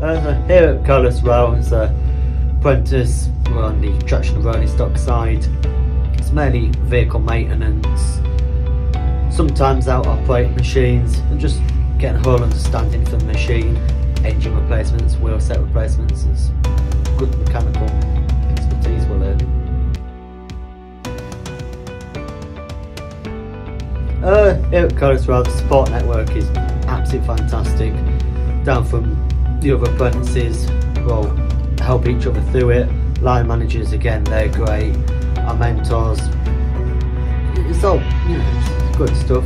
Uh, here at Colas Rail, as a apprentice, on the traction and rolling stock side. It's mainly vehicle maintenance, sometimes out operating machines, and just getting a whole understanding for the machine, engine replacements, wheel set replacements, there's good mechanical expertise we're learning. Uh, here at Rail, the support network is absolutely fantastic. Down from the other apprentices, we'll help each other through it. Line managers, again, they're great. Our mentors, it's all, you know, it's good stuff.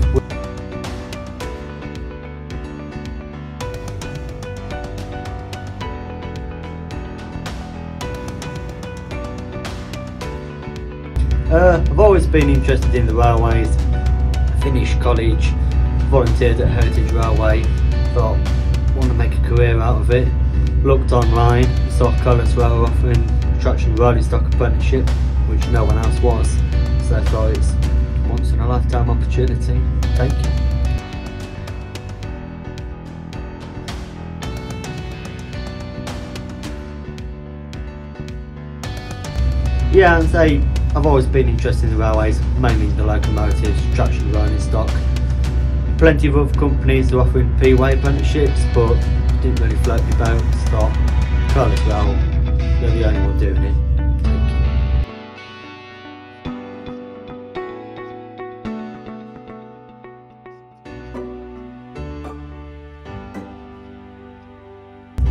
Uh, I've always been interested in the railways. I finished college, volunteered at Heritage Railway, thought want to make a career out of it. Looked online, saw Colas Rail offering traction rolling stock apprenticeship, which no one else was. So I thought it's once in a lifetime opportunity. Thank you. Yeah, and say I've always been interested in the railways, mainly the locomotives, traction rolling stock. Plenty of other companies are offering P-Way apprenticeships, but didn't really float my boat. Thought, Colas Rail, they're the only one doing it.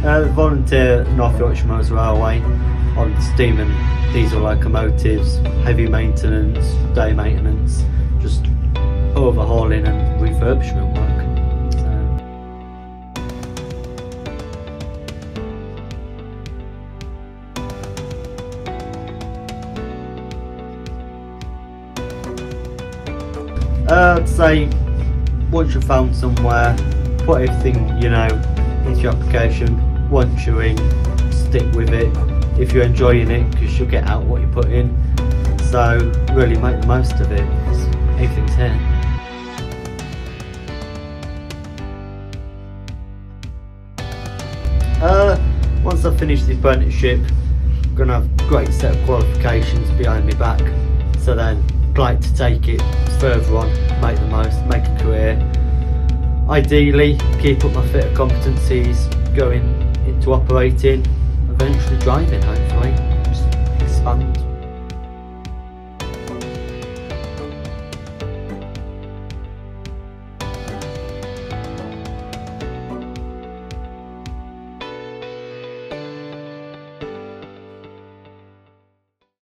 Uh, volunteer North Yorkshire Moors Railway on steam and diesel locomotives, heavy maintenance, day maintenance, just overhauling and refurbishment work. Uh, I'd say once you've found somewhere, put everything you know into your application. Once you're in, stick with it. If you're enjoying it, because you'll get out what you put in. So really make the most of it. Everything's here. Uh, once I've finished the apprenticeship, I'm gonna have a great set of qualifications behind me back. So then, I'd like to take it further on, make the most, make a career. Ideally, keep up my fitter competencies, going into operating, eventually driving hopefully. Just expand